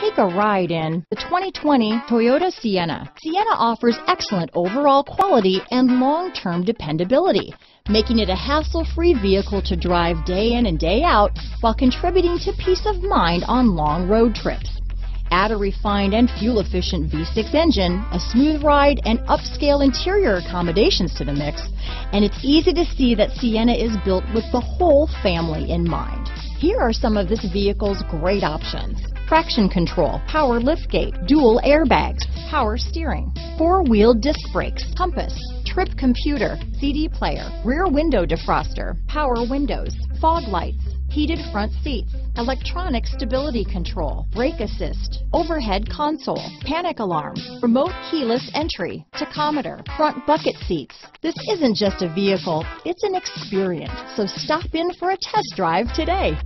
Take a ride in the 2020 Toyota Sienna. Sienna offers excellent overall quality and long-term dependability, making it a hassle-free vehicle to drive day in and day out while contributing to peace of mind on long road trips. Add a refined and fuel-efficient V6 engine, a smooth ride, and upscale interior accommodations to the mix, and it's easy to see that Sienna is built with the whole family in mind. Here are some of this vehicle's great options. Traction control, power liftgate, dual airbags, power steering, four-wheel disc brakes, compass, trip computer, CD player, rear window defroster, power windows, fog lights, heated front seats, electronic stability control, brake assist, overhead console, panic alarm, remote keyless entry, tachometer, front bucket seats. This isn't just a vehicle, it's an experience. So stop in for a test drive today.